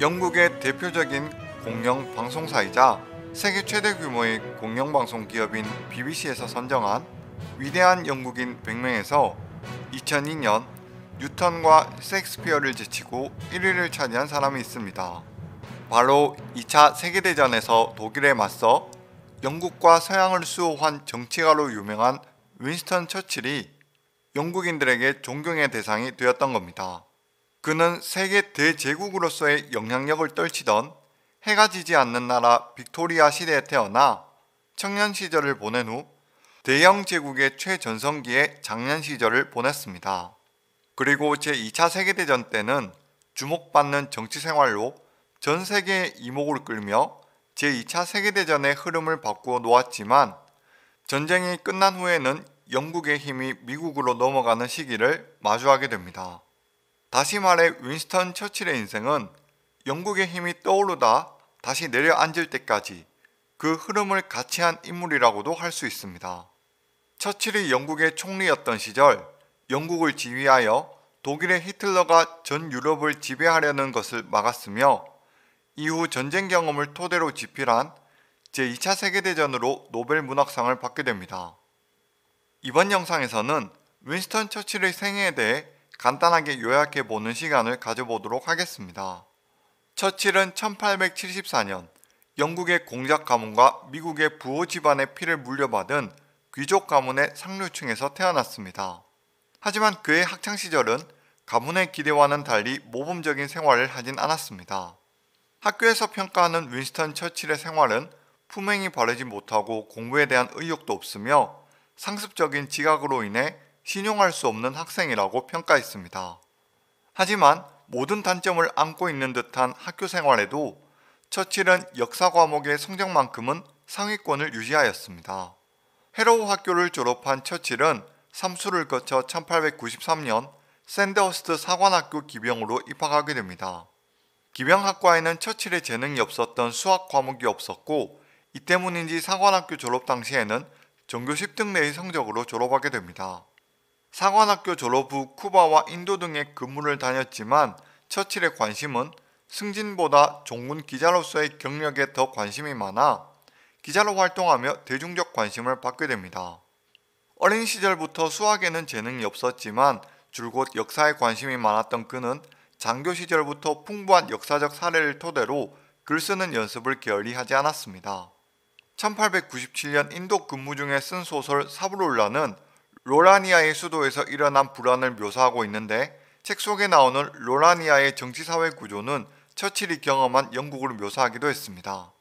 영국의 대표적인 공영 방송사이자 세계 최대 규모의 공영 방송 기업인 BBC에서 선정한 위대한 영국인 100명에서 2002년 뉴턴과 셰익스피어를 제치고 1위를 차지한 사람이 있습니다. 바로 2차 세계대전에서 독일에 맞서 영국과 서양을 수호한 정치가로 유명한 윈스턴 처칠이 영국인들에게 존경의 대상이 되었던 겁니다. 그는 세계 대제국으로서의 영향력을 떨치던 해가 지지 않는 나라 빅토리아 시대에 태어나 청년 시절을 보낸 후 대영 제국의 최전성기의 장년 시절을 보냈습니다. 그리고 제2차 세계대전 때는 주목받는 정치 생활로 전 세계의 이목을 끌며 제2차 세계대전의 흐름을 바꾸어 놓았지만 전쟁이 끝난 후에는 영국의 힘이 미국으로 넘어가는 시기를 마주하게 됩니다. 다시 말해 윈스턴 처칠의 인생은 영국의 힘이 떠오르다 다시 내려앉을 때까지 그 흐름을 같이 한 인물이라고도 할 수 있습니다. 처칠이 영국의 총리였던 시절 영국을 지휘하여 독일의 히틀러가 전 유럽을 지배하려는 것을 막았으며 이후 전쟁 경험을 토대로 집필한 제2차 세계대전으로 노벨 문학상을 받게 됩니다. 이번 영상에서는 윈스턴 처칠의 생애에 대해 간단하게 요약해 보는 시간을 가져보도록 하겠습니다. 처칠은 1874년 영국의 공작 가문과 미국의 부호 집안의 피를 물려받은 귀족 가문의 상류층에서 태어났습니다. 하지만 그의 학창 시절은 가문의 기대와는 달리 모범적인 생활을 하진 않았습니다. 학교에서 평가하는 윈스턴 처칠의 생활은 품행이 바르지 못하고 공부에 대한 의욕도 없으며 상습적인 지각으로 인해 신용할 수 없는 학생이라고 평가했습니다. 하지만 모든 단점을 안고 있는 듯한 학교 생활에도 처칠은 역사 과목의 성적만큼은 상위권을 유지하였습니다. 헤로우 학교를 졸업한 처칠은 삼수를 거쳐 1893년 샌더스트 사관학교 기병으로 입학하게 됩니다. 기병학과에는 처칠의 재능이 없었던 수학 과목이 없었고 이 때문인지 사관학교 졸업 당시에는 전교 10등 내의 성적으로 졸업하게 됩니다. 사관학교 졸업 후 쿠바와 인도 등의 근무를 다녔지만 처칠의 관심은 승진보다 종군 기자로서의 경력에 더 관심이 많아 기자로 활동하며 대중적 관심을 받게 됩니다. 어린 시절부터 수학에는 재능이 없었지만 줄곧 역사에 관심이 많았던 그는 장교 시절부터 풍부한 역사적 사례를 토대로 글 쓰는 연습을 게을리 하지 않았습니다. 1897년 인도 근무 중에 쓴 소설 사브롤라는 로라니아의 수도에서 일어난 불안을 묘사하고 있는데 책 속에 나오는 로라니아의 정치사회 구조는 처칠이 경험한 영국을 묘사하기도 했습니다.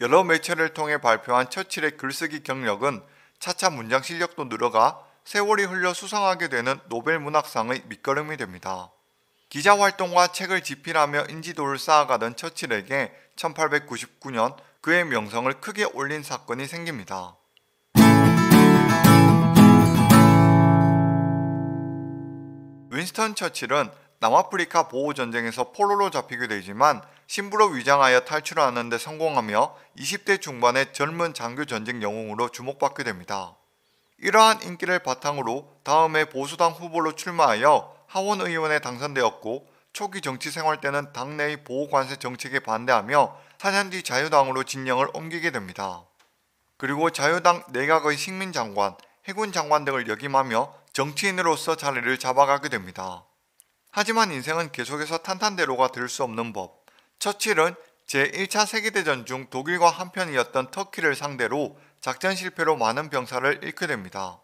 여러 매체를 통해 발표한 처칠의 글쓰기 경력은 차차 문장 실력도 늘어가 세월이 흘려 수상하게 되는 노벨 문학상의 밑거름이 됩니다. 기자 활동과 책을 집필하며 인지도를 쌓아가던 처칠에게 1899년 그의 명성을 크게 올린 사건이 생깁니다. 윈스턴 처칠은 남아프리카 보호전쟁에서 포로로 잡히게 되지만 신부로 위장하여 탈출하는 데 성공하며 20대 중반의 젊은 장교 전쟁 영웅으로 주목받게 됩니다. 이러한 인기를 바탕으로 다음에 보수당 후보로 출마하여 하원 의원에 당선되었고 초기 정치 생활 때는 당내의 보호관세 정책에 반대하며 4년 뒤 자유당으로 진영을 옮기게 됩니다. 그리고 자유당 내각의 식민장관, 해군 장관 등을 역임하며 정치인으로서 자리를 잡아가게 됩니다. 하지만 인생은 계속해서 탄탄대로가 될 수 없는 법. 처칠은 제1차 세계대전 중 독일과 한편이었던 터키를 상대로 작전 실패로 많은 병사를 잃게 됩니다.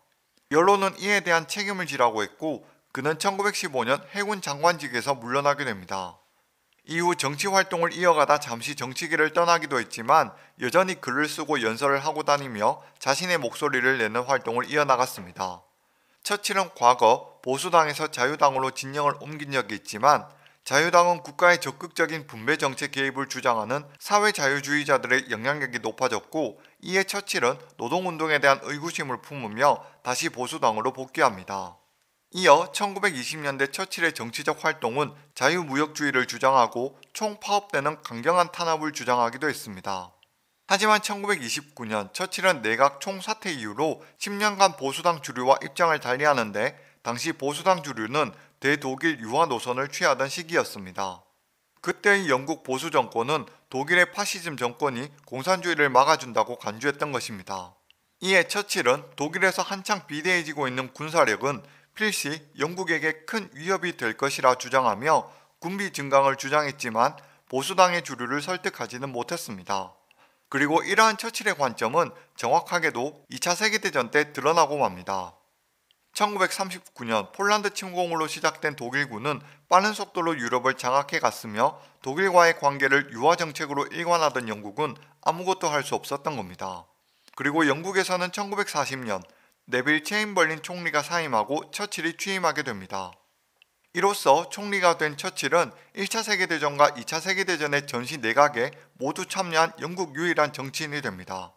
여론은 이에 대한 책임을 지라고 했고 그는 1915년 해군 장관직에서 물러나게 됩니다. 이후 정치 활동을 이어가다 잠시 정치계를 떠나기도 했지만 여전히 글을 쓰고 연설을 하고 다니며 자신의 목소리를 내는 활동을 이어나갔습니다. 처칠은 과거 보수당에서 자유당으로 진영을 옮긴 적이 있지만 자유당은 국가의 적극적인 분배 정책 개입을 주장하는 사회 자유주의자들의 영향력이 높아졌고 이에 처칠은 노동운동에 대한 의구심을 품으며 다시 보수당으로 복귀합니다. 이어 1920년대 처칠의 정치적 활동은 자유무역주의를 주장하고 총파업되는 강경한 탄압을 주장하기도 했습니다. 하지만 1929년 처칠은 내각 총사퇴 이후로 10년간 보수당 주류와 입장을 달리하는데 당시 보수당 주류는 대독일 유화 노선을 취하던 시기였습니다. 그때의 영국 보수 정권은 독일의 파시즘 정권이 공산주의를 막아준다고 간주했던 것입니다. 이에 처칠은 독일에서 한창 비대해지고 있는 군사력은 필시 영국에게 큰 위협이 될 것이라 주장하며 군비 증강을 주장했지만 보수당의 주류를 설득하지는 못했습니다. 그리고 이러한 처칠의 관점은 정확하게도 2차 세계대전 때 드러나고 맙니다. 1939년 폴란드 침공으로 시작된 독일군은 빠른 속도로 유럽을 장악해 갔으며 독일과의 관계를 유화 정책으로 일관하던 영국은 아무것도 할 수 없었던 겁니다. 그리고 영국에서는 1940년 네빌 체인벌린 총리가 사임하고 처칠이 취임하게 됩니다. 이로써 총리가 된 처칠은 1차 세계대전과 2차 세계대전의 전시 내각에 모두 참여한 영국 유일한 정치인이 됩니다.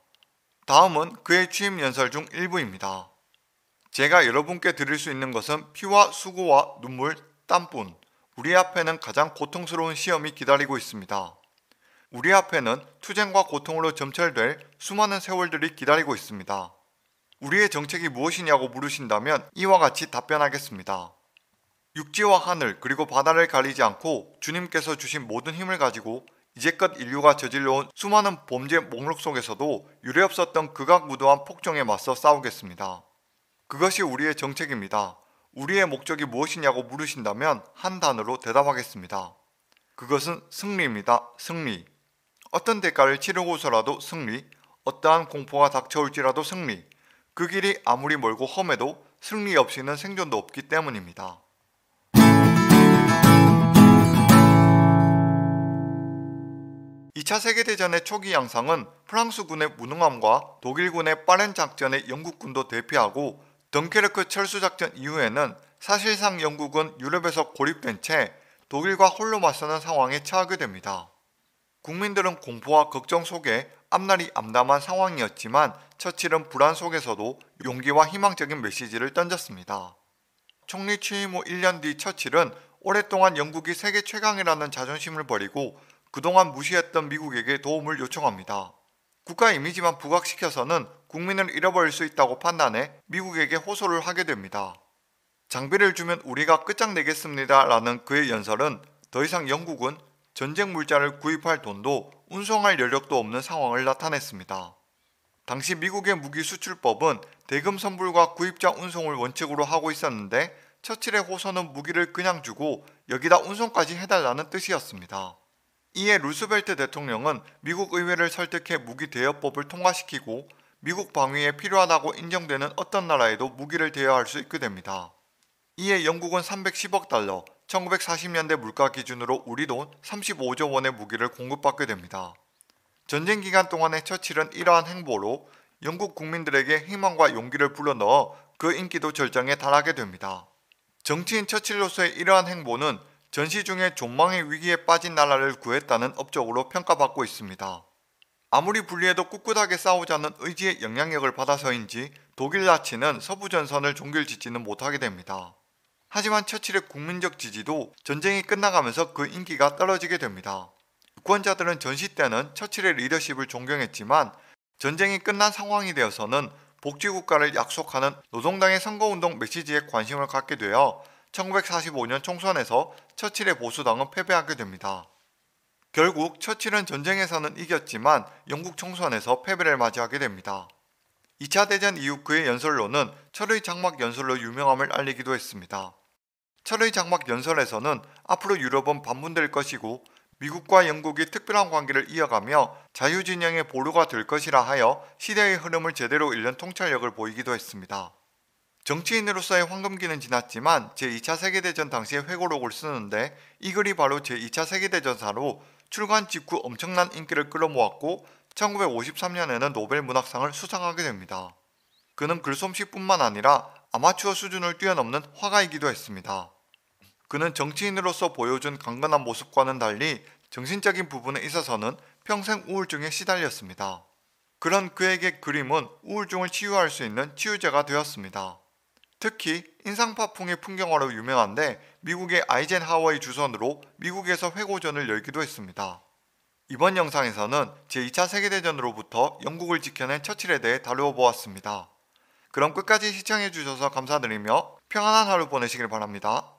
다음은 그의 취임 연설 중 일부입니다. 제가 여러분께 드릴 수 있는 것은 피와 수고와 눈물, 땀뿐. 우리 앞에는 가장 고통스러운 시험이 기다리고 있습니다. 우리 앞에는 투쟁과 고통으로 점철될 수많은 세월들이 기다리고 있습니다. 우리의 정책이 무엇이냐고 물으신다면 이와 같이 답변하겠습니다. 육지와 하늘 그리고 바다를 가리지 않고 주님께서 주신 모든 힘을 가지고 이제껏 인류가 저질러온 수많은 범죄 목록 속에서도 유례없었던 극악무도한 폭정에 맞서 싸우겠습니다. 그것이 우리의 정책입니다. 우리의 목적이 무엇이냐고 물으신다면 한 단어로 대답하겠습니다. 그것은 승리입니다. 승리. 어떤 대가를 치르고서라도 승리, 어떠한 공포가 닥쳐올지라도 승리. 그 길이 아무리 멀고 험해도 승리 없이는 생존도 없기 때문입니다. 2차 세계대전의 초기 양상은 프랑스군의 무능함과 독일군의 빠른 작전에 영국군도 대피하고 덩케르크 철수작전 이후에는 사실상 영국은 유럽에서 고립된 채 독일과 홀로 맞서는 상황에 처하게 됩니다. 국민들은 공포와 걱정 속에 앞날이 암담한 상황이었지만 처칠은 불안 속에서도 용기와 희망적인 메시지를 던졌습니다. 총리 취임 후 1년 뒤 처칠은 오랫동안 영국이 세계 최강이라는 자존심을 버리고 그동안 무시했던 미국에게 도움을 요청합니다. 국가 이미지만 부각시켜서는 국민을 잃어버릴 수 있다고 판단해 미국에게 호소를 하게 됩니다. 장비를 주면 우리가 끝장내겠습니다 라는 그의 연설은 더 이상 영국은 전쟁 물자를 구입할 돈도 운송할 여력도 없는 상황을 나타냈습니다. 당시 미국의 무기 수출법은 대금 선불과 구입자 운송을 원칙으로 하고 있었는데 처칠의 호소는 무기를 그냥 주고 여기다 운송까지 해달라는 뜻이었습니다. 이에 루스벨트 대통령은 미국 의회를 설득해 무기 대여법을 통과시키고 미국 방위에 필요하다고 인정되는 어떤 나라에도 무기를 대여할 수 있게 됩니다. 이에 영국은 310억 달러, 1940년대 물가 기준으로 우리 돈 35조 원의 무기를 공급받게 됩니다. 전쟁 기간 동안의 처칠은 이러한 행보로 영국 국민들에게 희망과 용기를 불러넣어 그 인기도 절정에 달하게 됩니다. 정치인 처칠로서의 이러한 행보는 전시 중에 존망의 위기에 빠진 나라를 구했다는 업적으로 평가받고 있습니다. 아무리 불리해도 꿋꿋하게 싸우자는 의지의 영향력을 받아서인지 독일 나치는 서부 전선을 종결짓지는 못하게 됩니다. 하지만 처칠의 국민적 지지도 전쟁이 끝나가면서 그 인기가 떨어지게 됩니다. 유권자들은 전시 때는 처칠의 리더십을 존경했지만 전쟁이 끝난 상황이 되어서는 복지국가를 약속하는 노동당의 선거운동 메시지에 관심을 갖게 되어 1945년 총선에서 처칠의 보수당은 패배하게 됩니다. 결국 처칠은 전쟁에서는 이겼지만 영국 총선에서 패배를 맞이하게 됩니다. 2차 대전 이후 그의 연설로는 철의 장막 연설로 유명함을 알리기도 했습니다. 철의 장막 연설에서는 앞으로 유럽은 반분될 것이고 미국과 영국이 특별한 관계를 이어가며 자유진영의 보루가 될 것이라 하여 시대의 흐름을 제대로 읽는 통찰력을 보이기도 했습니다. 정치인으로서의 황금기는 지났지만 제2차 세계대전 당시의 회고록을 쓰는데 이 글이 바로 제2차 세계대전사로 출간 직후 엄청난 인기를 끌어모았고 1953년에는 노벨 문학상을 수상하게 됩니다. 그는 글솜씨뿐만 아니라 아마추어 수준을 뛰어넘는 화가이기도 했습니다. 그는 정치인으로서 보여준 강건한 모습과는 달리 정신적인 부분에 있어서는 평생 우울증에 시달렸습니다. 그런 그에게 그림은 우울증을 치유할 수 있는 치유제가 되었습니다. 특히 인상파풍의 풍경화로 유명한데 미국의 아이젠하워의 주선으로 미국에서 회고전을 열기도 했습니다. 이번 영상에서는 제2차 세계대전으로부터 영국을 지켜낸 처칠에 대해 다루어 보았습니다. 그럼 끝까지 시청해주셔서 감사드리며 평안한 하루 보내시길 바랍니다.